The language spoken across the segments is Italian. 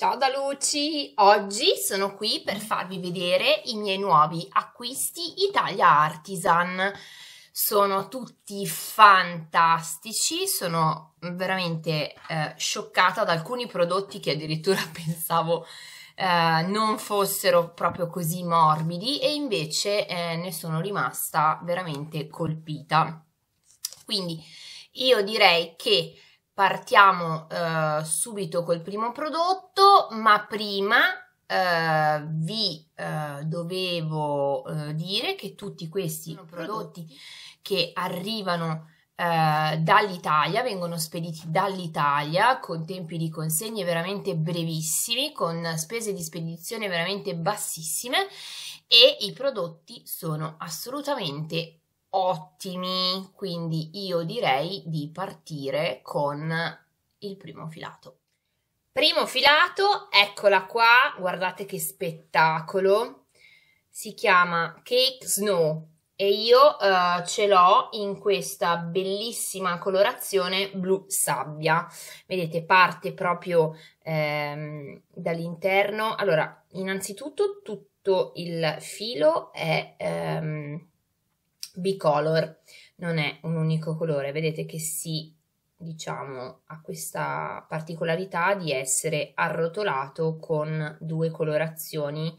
Ciao da Luci! Oggi sono qui per farvi vedere i miei nuovi acquisti Italia Artisan. Sono tutti fantastici, sono veramente eh, scioccata da alcuni prodotti che addirittura pensavo eh, non fossero proprio così morbidi e invece eh, ne sono rimasta veramente colpita. Quindi io direi che partiamo eh, subito col primo prodotto, ma prima eh, vi eh, dovevo eh, dire che tutti questi prodotti che arrivano eh, dall'Italia, vengono spediti dall'Italia con tempi di consegne veramente brevissimi, con spese di spedizione veramente bassissime e i prodotti sono assolutamente ottimi, quindi io direi di partire con il primo filato. Primo filato, eccola qua, guardate che spettacolo, si chiama Cake Snow e io uh, ce l'ho in questa bellissima colorazione blu sabbia, vedete parte proprio ehm, dall'interno, allora innanzitutto tutto il filo è... Ehm, bicolor, non è un unico colore, vedete che si diciamo ha questa particolarità di essere arrotolato con due colorazioni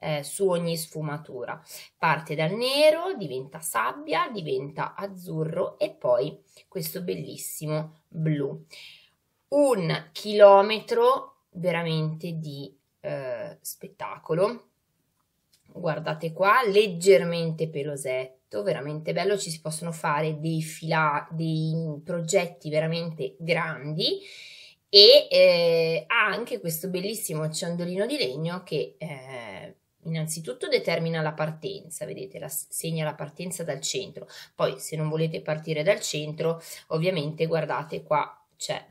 eh, su ogni sfumatura. Parte dal nero, diventa sabbia, diventa azzurro e poi questo bellissimo blu. Un chilometro veramente di eh, spettacolo. Guardate qua, leggermente pelosetto veramente bello, ci si possono fare dei fila, dei progetti veramente grandi e eh, ha anche questo bellissimo ciondolino di legno che eh, innanzitutto determina la partenza, vedete, la, segna la partenza dal centro. Poi se non volete partire dal centro, ovviamente guardate qua c'è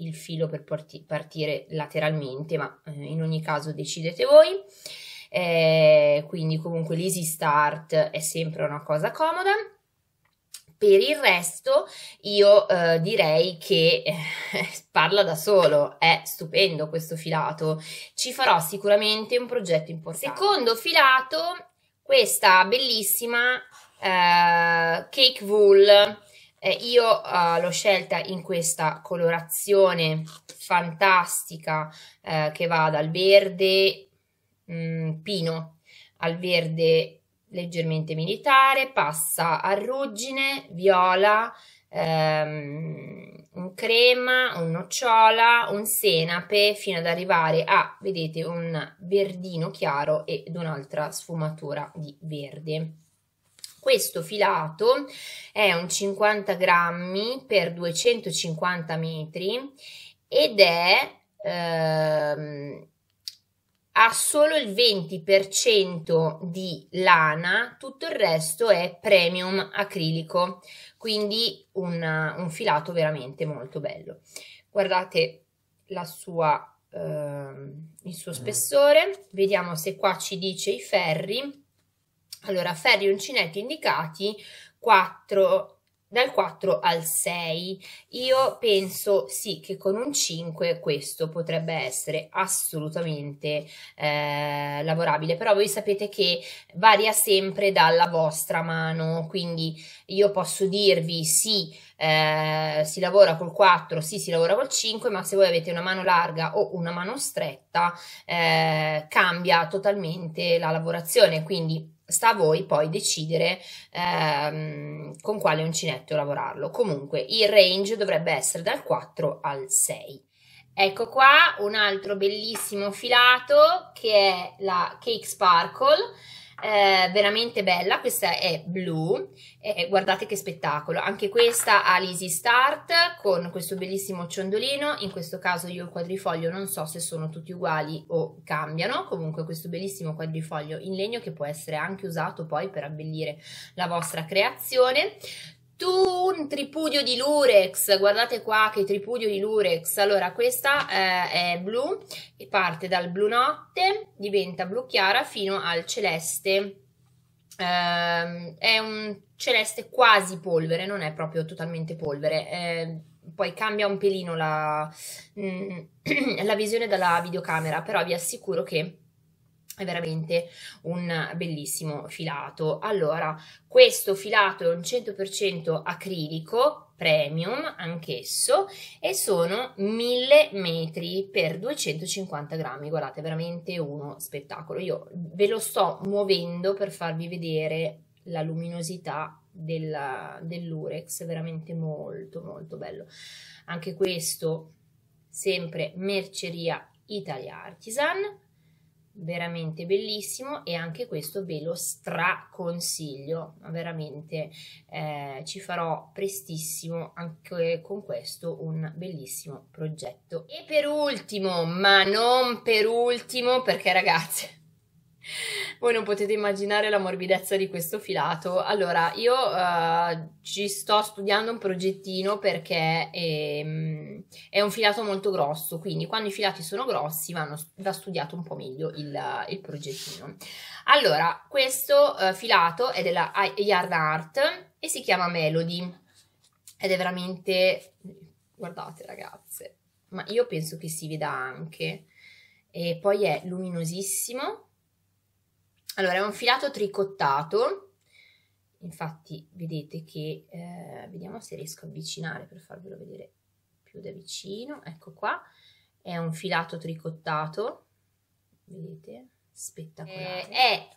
il filo per partire lateralmente, ma eh, in ogni caso decidete voi eh, quindi comunque l'easy start è sempre una cosa comoda. Per il resto io eh, direi che eh, parla da solo, è stupendo questo filato, ci farò sicuramente un progetto importante. Secondo filato, questa bellissima eh, cake wool, eh, io eh, l'ho scelta in questa colorazione fantastica eh, che va dal verde mh, mm, pino al verde leggermente militare, passa a ruggine, viola, ehm, un crema, un nocciola, un senape, fino ad arrivare a, vedete, un verdino chiaro ed un'altra sfumatura di verde. Questo filato è un 50 grammi per 250 metri ed è ehm, solo il 20% di lana, tutto il resto è premium acrilico, quindi un, un filato veramente molto bello. Guardate la sua, eh, il suo spessore, vediamo se qua ci dice i ferri. Allora, ferri uncinetti indicati 4 dal 4 al 6. Io penso sì che con un 5 questo potrebbe essere assolutamente eh, lavorabile, però voi sapete che varia sempre dalla vostra mano, quindi io posso dirvi sì, eh, si lavora col 4, sì, si lavora col 5, ma se voi avete una mano larga o una mano stretta eh, cambia totalmente la lavorazione, quindi sta a voi poi decidere ehm, con quale uncinetto lavorarlo. Comunque il range dovrebbe essere dal 4 al 6. Ecco qua un altro bellissimo filato che è la Cake Sparkle eh, veramente bella, questa è blu, eh, guardate che spettacolo, anche questa ha l'easy start con questo bellissimo ciondolino, in questo caso io il quadrifoglio non so se sono tutti uguali o cambiano, comunque questo bellissimo quadrifoglio in legno che può essere anche usato poi per abbellire la vostra creazione, tu un tripudio di lurex. Guardate qua che tripudio di lurex. Allora questa eh, è blu e parte dal blu notte diventa blu chiara fino al celeste. Eh, è un celeste quasi polvere non è proprio totalmente polvere. Eh, poi cambia un pelino la, mm, la visione dalla videocamera, però vi assicuro che è veramente un bellissimo filato. Allora, questo filato è un 100% acrilico, premium anch'esso, e sono 1000 metri per 250 grammi. Guardate, veramente uno spettacolo. Io ve lo sto muovendo per farvi vedere la luminosità dell'urex, veramente molto molto bello. Anche questo sempre merceria Italia Artisan veramente bellissimo e anche questo ve lo straconsiglio veramente eh, ci farò prestissimo anche con questo un bellissimo progetto. E per ultimo ma non per ultimo perché ragazze voi non potete immaginare la morbidezza di questo filato. Allora, io uh, ci sto studiando un progettino perché è, um, è, un filato molto grosso, quindi quando i filati sono grossi vanno, va studiato un po' meglio il, il progettino. Allora, questo uh, filato è della Yard Art e si chiama Melody ed è veramente, guardate ragazze, ma io penso che si veda anche e poi è luminosissimo allora, è un filato tricottato, infatti vedete che, eh, vediamo se riesco a avvicinare per farvelo vedere più da vicino, ecco qua, è un filato tricottato, vedete, spettacolare. Eh, è,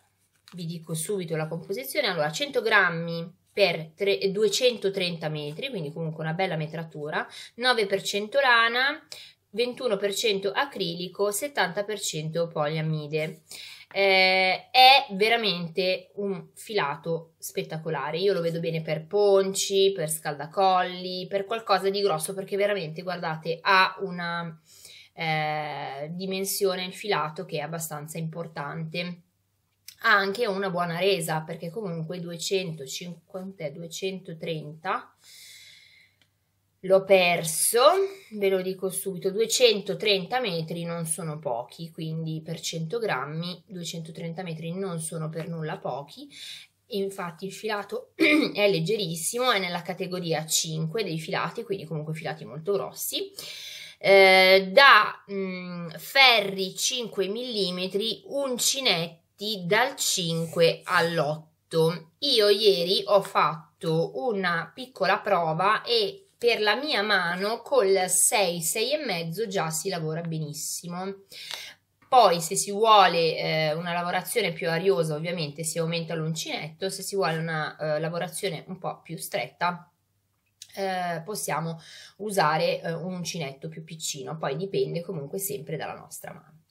vi dico subito la composizione, allora 100 grammi per 3, 230 metri, quindi comunque una bella metratura, 9% lana, 21% acrilico, 70% poliamide eh, è veramente un filato spettacolare. Io lo vedo bene per ponci, per scaldacolli, per qualcosa di grosso perché veramente, guardate, ha una eh, dimensione il filato che è abbastanza importante. Ha anche una buona resa perché comunque 250, 230 l'ho perso, ve lo dico subito, 230 metri non sono pochi, quindi per 100 grammi 230 metri non sono per nulla pochi, infatti il filato è leggerissimo, è nella categoria 5 dei filati, quindi comunque filati molto grossi, eh, da mh, mm, ferri 5 mm, uncinetti dal 5 all'8. Io ieri ho fatto una piccola prova e per la mia mano col 6, 6 e mezzo già si lavora benissimo. Poi se si vuole eh, una lavorazione più ariosa ovviamente si aumenta l'uncinetto, se si vuole una eh, lavorazione un po' più stretta eh, possiamo usare eh, un uncinetto più piccino, poi dipende comunque sempre dalla nostra mano.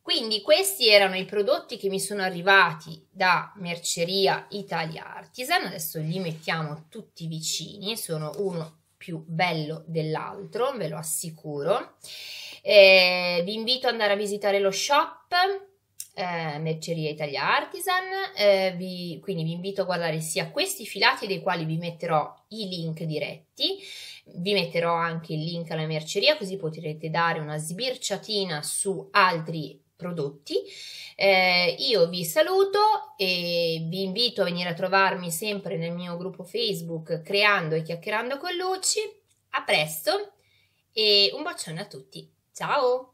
Quindi questi erano i prodotti che mi sono arrivati da Merceria Italia Artisan, adesso li mettiamo tutti vicini, sono uno più bello dell'altro, ve lo assicuro. Eh, vi invito ad andare a visitare lo shop eh, Merceria Italia Artisan, eh, vi, quindi vi invito a guardare sia questi filati dei quali vi metterò i link diretti, vi metterò anche il link alla merceria così potrete dare una sbirciatina su altri prodotti. Eh, io vi saluto e vi invito a venire a trovarmi sempre nel mio gruppo Facebook Creando e Chiacchierando con Luci. A presto e un bacione a tutti. Ciao!